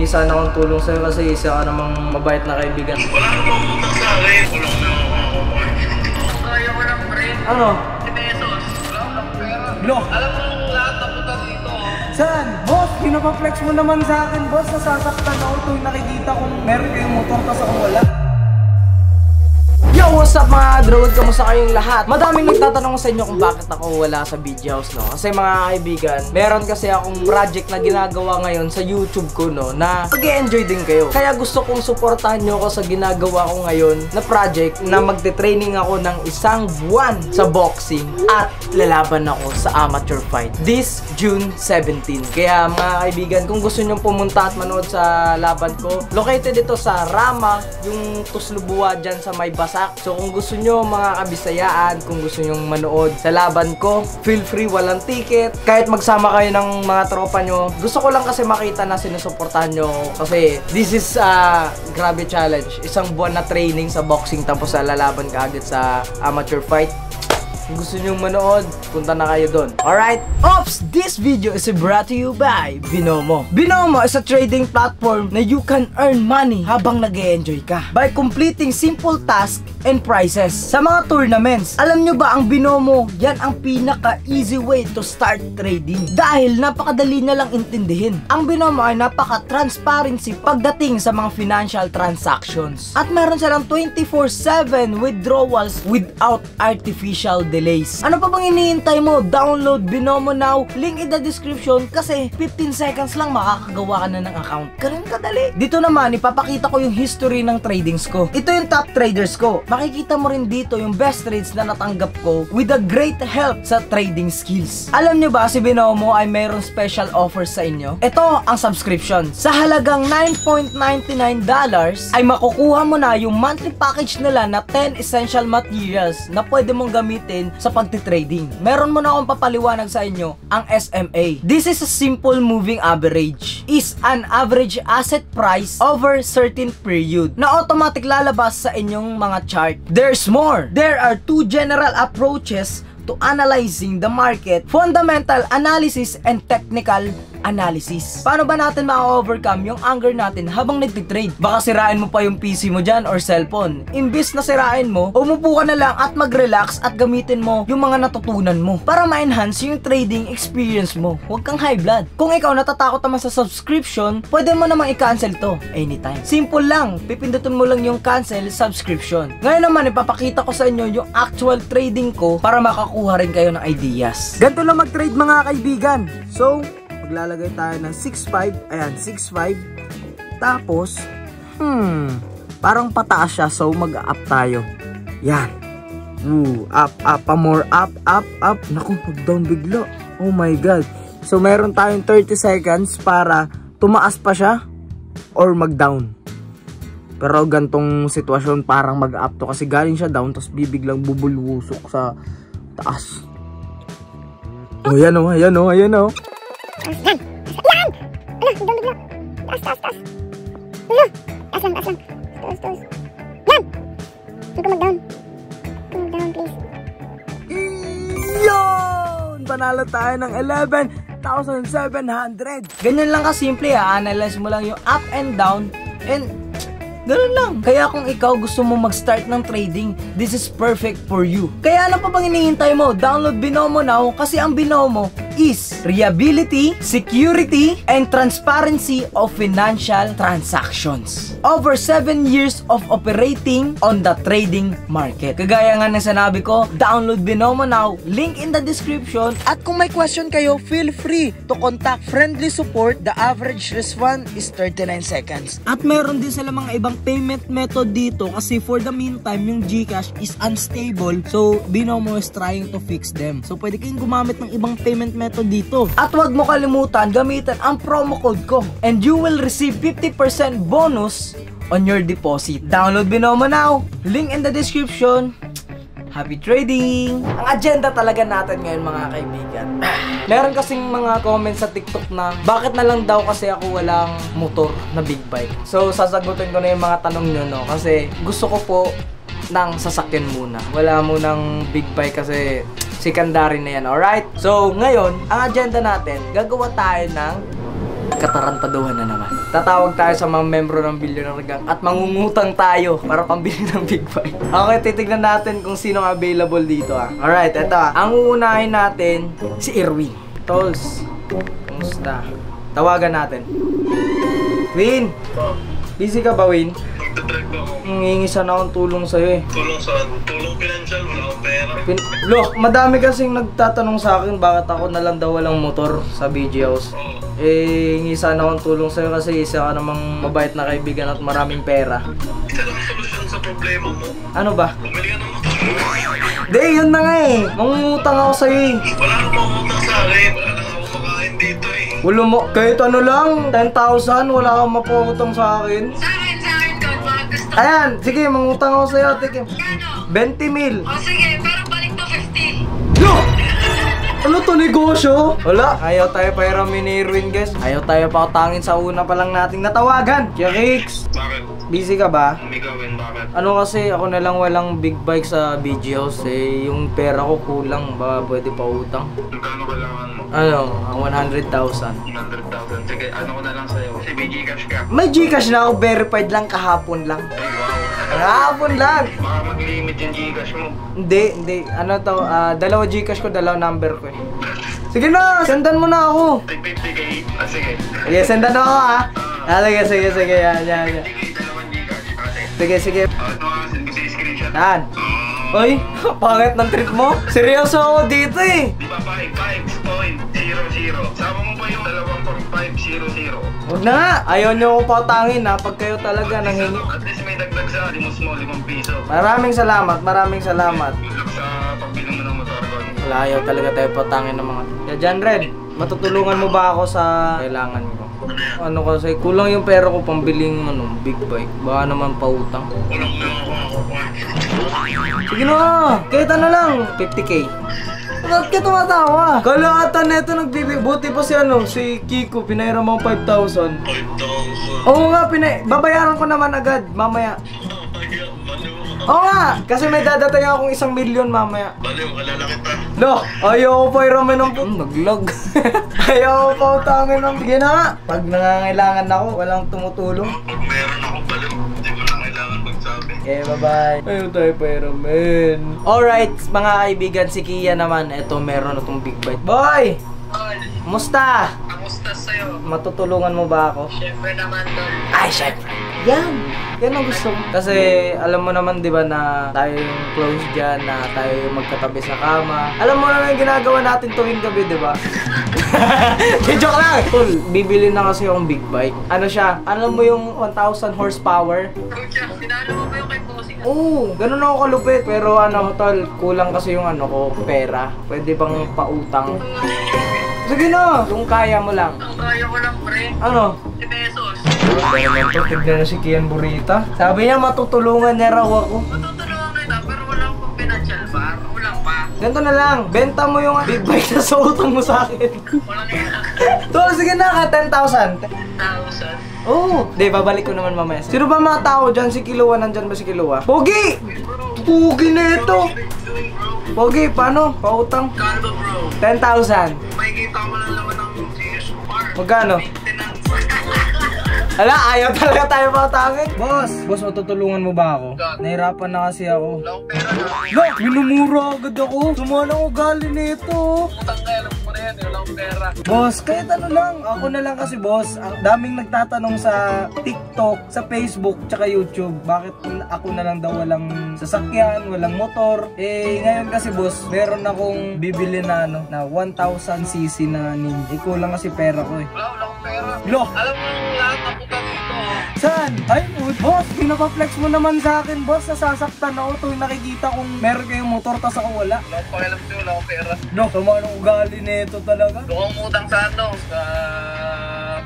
humingi sana akong tulong sa'yo kasi isa ka namang mabait na kaibigan. Wala namang utang sa akin. Wala namang makakuha. Kaya ko lang, pre. Ano? 50 pesos. Wala akong pera. Lo? Alam mo lahat na punta dito. oh. Saan? Boss, pinapaflex mo naman sa akin, boss. Nasasaktan ako tuwing nakikita kong meron kayong motor tas ako wala. Yo, what's up mga drone? Kamusta kayong lahat? Madaming nagtatanong sa inyo kung bakit ako wala sa video house, no? Kasi mga kaibigan, meron kasi akong project na ginagawa ngayon sa YouTube ko, no? Na mag-enjoy din kayo. Kaya gusto kong suportahan nyo ako sa ginagawa ko ngayon na project na magte-training ako ng isang buwan sa boxing at lalaban ako sa amateur fight this June 17. Kaya mga kaibigan, kung gusto nyo pumunta at manood sa laban ko, located ito sa Rama, yung Tuslubuwa dyan sa may Basak. So kung gusto nyo mga kabisayaan, kung gusto nyo manood sa laban ko, feel free, walang ticket. Kahit magsama kayo ng mga tropa nyo. Gusto ko lang kasi makita na sinusuportahan nyo. Kasi this is a grabe challenge. Isang buwan na training sa boxing tapos lalaban ka sa amateur fight. Kung gusto nyo manood, punta na kayo doon. Alright? Ops! This video is brought to you by Binomo. Binomo is a trading platform na you can earn money habang nag enjoy ka by completing simple tasks and prizes. Sa mga tournaments, alam nyo ba ang Binomo, yan ang pinaka-easy way to start trading. Dahil napakadali na lang intindihin. Ang Binomo ay napaka-transparency pagdating sa mga financial transactions. At meron silang 24-7 withdrawals without artificial delays. Ano pa bang iniintay mo? Download Binomo now. Link in the description kasi 15 seconds lang makakagawa ka na ng account. Ganun kadali. Dito naman, ipapakita ko yung history ng tradings ko. Ito yung top traders ko. Makikita mo rin dito yung best trades na natanggap ko with a great help sa trading skills. Alam nyo ba si Binomo ay mayroong special offers sa inyo? Ito ang subscription. Sa halagang $9.99 ay makukuha mo na yung monthly package nila na 10 essential materials na pwede mong gamitin sa pagtitrading. Meron mo na akong papaliwanag sa inyo ang SMA. This is a simple moving average. Is an average asset price over certain period na automatic lalabas sa inyong mga chart. There's more. There are two general approaches to analyzing the market, fundamental analysis and technical analysis. Paano ba natin ma-overcome yung anger natin habang nagtitrade? Baka sirain mo pa yung PC mo dyan or cellphone. Imbis na sirain mo, umupo ka na lang at mag-relax at gamitin mo yung mga natutunan mo para ma-enhance yung trading experience mo. Huwag kang high blood. Kung ikaw natatakot naman sa subscription, pwede mo namang i-cancel to anytime. Simple lang, pipindutin mo lang yung cancel subscription. Ngayon naman, ipapakita ko sa inyo yung actual trading ko para makakuha rin kayo ng ideas. Ganito lang mag-trade mga kaibigan. So, maglalagay tayo ng 6.5. Ayan, 6.5. Tapos, hmm, parang pataas siya. So, mag-up tayo. Yan. Woo, up, up, pa more up, up, up. Naku, mag-down bigla. Oh my God. So, meron tayong 30 seconds para tumaas pa siya or mag-down. Pero gantong sitwasyon parang mag-up to kasi galing siya down tapos bibiglang bubulwusok sa taas. Oh, yan oh, ayan oh, ayan oh. Yan! Yan! Ano, biglang bigla. Taas, taas, taas. Ano? Taas lang, taas. Yan! Huwag ka mag-down. Huwag ka mag-down, please. Yun! Panalo tayo ng 11,700. Ganyan lang kasimple ha. Analyze mo lang yung up and down and Ganun lang. Kaya kung ikaw gusto mo mag-start ng trading, this is perfect for you. Kaya ano pa bang hinihintay mo? Download Binomo now kasi ang Binomo is reliability, security, and transparency of financial transactions. Over 7 years of operating on the trading market. Kagaya nga ng sanabi ko, download Binomo now, link in the description. At kung may question kayo, feel free to contact friendly support. The average response is 39 seconds. At meron din sila mga ibang payment method dito kasi for the meantime, yung GCash is unstable. So, Binomo is trying to fix them. So, pwede kayong gumamit ng ibang payment method dito. At wag mo kalimutan, gamitan ang promo code ko. And you will receive 50% bonus on your deposit. Download Binomo now. Link in the description. Happy trading! Ang agenda talaga natin ngayon mga kaibigan. Meron kasing mga comments sa TikTok na bakit na lang daw kasi ako walang motor na big bike. So sasagutin ko na yung mga tanong nyo no kasi gusto ko po ng sasakyan muna. Wala munang big bike kasi secondary na yan, alright? So ngayon, ang agenda natin, gagawa tayo ng katarantaduhan na naman. Tatawag tayo sa mga membro ng Billionaire Gang at mangungutang tayo para pambili ng Big Bike. Okay, titignan natin kung sino available dito ah. Alright, eto ah. Ang uunahin natin, si Erwin. Tolls, kumusta? Tawagan natin. Win! Busy ka ba, Win? Hingi sana akong tulong sa'yo eh. Tulong sa tulong pinansyal, wala akong pera. Pin- Lo, madami kasing nagtatanong sa akin bakit ako na lang daw walang motor sa BG House. Oo. Eh, hingi sana akong tulong sa'yo kasi isa ka namang mabait na kaibigan at maraming pera. Isa lang ang solusyon sa problema mo. Ano ba? Bumili ka ng motor. Di, yun na nga eh. Mangungutang ako sa'yo eh. Wala nang mangutang sa akin. Wala nang ako makain dito eh. Wala mo, kahit ano lang, 10,000, wala kang mapangutang sa akin. Ayan, sige, mangutang ako sa'yo. Kano? 20 mil. O sige, pero balik to 50. Lo! Ano to negosyo? Wala. Ayaw tayo pairamin ni Erwin, guys. Ayaw tayo pautangin sa una pa lang nating natawagan. Kaya Kicks, Bakit? busy ka ba? May gawin, bakit? Ano kasi ako na lang walang big bike sa BG House eh yung pera ko kulang ba pwede pa utang? Magkano kailangan mo? Ano, ang 100,000. 100,000. Sige, ano ko na lang sa'yo. Kasi may Gcash ka. May Gcash na ako verified lang kahapon lang. Ay, wow. Kahapon lang. Baka mag-limit yung Gcash mo. Hindi, hindi. Ano to, ah, dalawa Gcash ko, dalawa number ko eh. Sige na, sendan mo na ako. Take 50k. Ah, sige. Sige, sendan ako ha. Ah, sige, sige, sige, yan, yan, yan. 50k, dalawang Gcash. Ah, sige. Sige, sige. Ah, screenshot. Yan. Ah, Oy, pangit ng trip mo. Seryoso ako dito eh. Di ba 55.00? Sama mo pa yung dalawang 4500? Huwag na nga. Ayaw niyo ako pautangin ha pag kayo talaga nanghingi. At least may dagdag sa limos mo, limang piso. Maraming salamat, maraming salamat. Good luck sa pagbilang mo ng motor ko. Wala, ayaw talaga tayo patangin ng mga... Kaya John Red, matutulungan mo ba ako sa kailangan ko? Ano kasi, kulang yung pera ko pambiling ano, big bike. Baka naman pautang. Sige na, kahit ano lang, 50k. Ba't ka tumatawa? Kalahatan neto nagbibibuti pa si ano, si Kiko, pinairam mo 5,000. 5,000. Oo nga, pinay babayaran ko naman agad, mamaya. Oo nga, kasi may dadatay akong isang milyon mamaya. Baliw, kalala kita. Lo, ayaw ko pa iramin ng hmm, naglag. ayaw ko pa utangin ng Sige na nga. Pag nangangailangan ako, walang tumutulong. Pag meron ako Okay, bye-bye. Ayaw tayo pa iramin. Alright, mga kaibigan, si Kia naman. Eto, meron na tong big bite. Boy! Musta? Kamusta sa'yo? Matutulungan mo ba ako? Siyempre naman doon. Ay, syempre. Yan. Yan ang gusto ko. Kasi alam mo naman 'di ba na tayo yung close diyan, na tayo yung magkatabi sa kama. Alam mo naman yung ginagawa natin tuwing gabi, 'di ba? Joke lang. Tol, bibili na kasi yung big bike. Ano siya? Alam mo yung 1000 horsepower? Kuya, sinalo Oo, ganun ako kalupit. Pero ano, tol, kulang kasi yung ano ko, pera. Pwede bang pautang? Sige na, kung kaya mo lang. Ang kaya ko lang, pre. Ano? 10 pesos. Ano naman to? Tignan na si Kian Burita. Sabi niya matutulungan niya raw ako. Matutulungan kita, pero wala akong financial bar. Walang pa. Ganito na lang, benta mo yung big bike na suotang mo sa akin. Tol, sige na ka, 10,000. 1,000. Oo. Oh, di, babalik ko naman mamaya. Sino ba mga tao dyan? Si Kilua, nandyan ba si Kilua? Pogi! Pogi na ito! Pogi, paano? Pautang? Kano ba, bro? 10,000. May kita mo lang naman ng GS bar. Magkano? Hala, ayaw talaga tayo pautangin. Boss, boss, matutulungan mo ba ako? Nahirapan na kasi ako. Wala akong pera na. Lo, minumura agad ako. Sumala ko ugali nito. Utang yan. Wala akong pera. Boss, kahit ano lang. Ako na lang kasi boss. Ang daming nagtatanong sa TikTok, sa Facebook, tsaka YouTube. Bakit ako na lang daw walang sasakyan, walang motor. Eh, ngayon kasi boss, meron akong bibili na ano, na 1,000cc na ninja. Eh, kulang kasi pera ko eh. Wala, wala akong pera. Lo, Alam mo lahat na puta. Saan? Ay, boss, pinapaflex mo naman sa akin, boss. Nasasaktan ako tuwing nakikita kong meron kayong motor, tas ako wala. Wala akong pakialam sa'yo. Wala akong pera. No, sama ng ugali nito talaga. Akong utang sa ano? Sa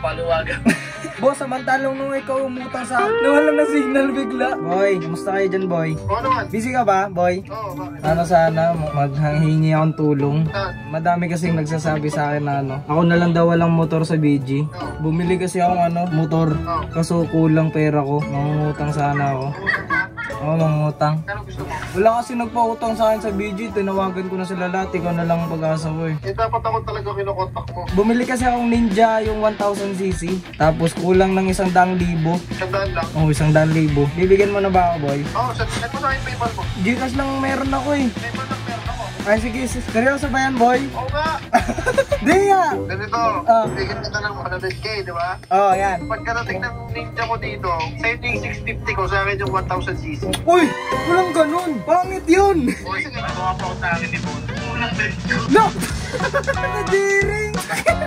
paluwagan. Boss, samantalong nung ikaw umutang sa akin, nawala na signal bigla. Boy, kamusta kayo dyan, boy? Oo naman. Busy ka ba, boy? Oo, bakit? Ano sana, maghingi akong tulong. Madami kasing nagsasabi sa akin na ano, ako na lang daw walang motor sa BG. Bumili kasi akong ano, motor. Kaso kulang pera ko. Mangungutang sana ako. Oo, mangutang. Gusto mo? Wala kasi nagpautang sa akin sa BG. Tinawagan ko na sila lahat. Ikaw na lang ang pag-asa ko eh. Eh, dapat ako talaga kinokontak mo. Bumili kasi akong Ninja yung 1000cc. Tapos kulang ng isang daang libo. Sandaan lang. Oo, isang daang libo. Bibigyan mo na ba ako, boy? Oo, oh, set mo sa akin PayPal mo. Gcash lang meron ako eh. PayPal. Ay, sige, sis. Seryoso ba yan, boy? Oo nga! Di nga! Ganito, Ah. bigyan kita ng 100k, di ba? Oo, oh, yan. Pagkarating ng ninja ko dito, sa'yo yung 650 ko, sa akin yung 1000cc. Uy! Walang ganun! Pangit yun! Uy, nagawa pa ko sa akin ni Bon. Unang best ko. No! Nadiring!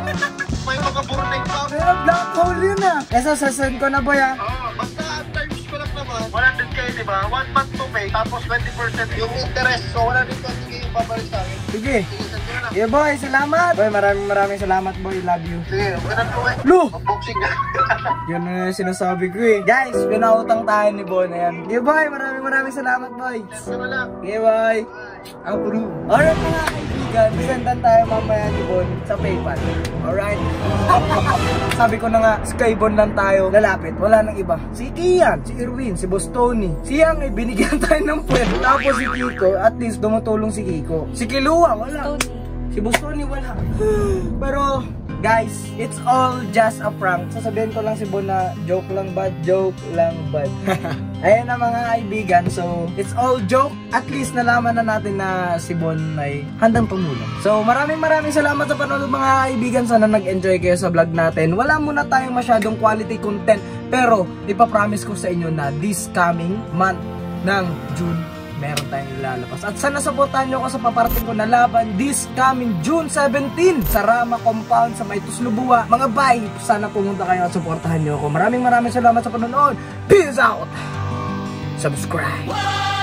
May mga burning pa. Kaya black hole yun ah! Kesa sasend ko na, boy ah. Oo, basta ang times ko lang naman, 100k, di ba? One month to pay, tapos 20% yung interest. So, 120k babalik sa akin. Sige. Sige, na. Yeah, boy. Salamat! Boy, maraming maraming salamat, boy. Love you. Sige, ganun ko eh. Lu! Unboxing na. Yun na yung sinasabi ko eh. Guys, pinautang tayo ni Bon. Ayan. Yeah, boy. Maraming maraming salamat, boy. Na. Yeah, boy. Approve. Alright mga kaibigan, presentan tayo mamaya ni Bon sa PayPal. Alright? Sabi ko na nga, si Kaibon lang tayo lalapit. Wala nang iba. Si Kian, si Irwin, si Boss Tony. Si Yang, eh, binigyan tayo ng puwet. Tapos si Kiko, at least dumutulong si Kiko. Si Kilua, wala. Si Boss Tony, wala. Pero, guys, it's all just a prank. Sasabihin ko lang si Bon na joke lang bad, joke lang bad. Ayan na mga kaibigan, so it's all joke. At least nalaman na natin na si Bon ay handang tumulong. So maraming maraming salamat sa panonood mga kaibigan. Sana nag-enjoy kayo sa vlog natin. Wala muna tayong masyadong quality content. Pero ipapromise ko sa inyo na this coming month ng June ilalabas. At sana supportahan nyo ako sa paparating ko na laban this coming June 17 sa Rama Compound sa May Tuslubuwa. Mga bay, sana pumunta kayo at supportahan nyo ako. Maraming maraming salamat sa panonood. Peace out! Subscribe!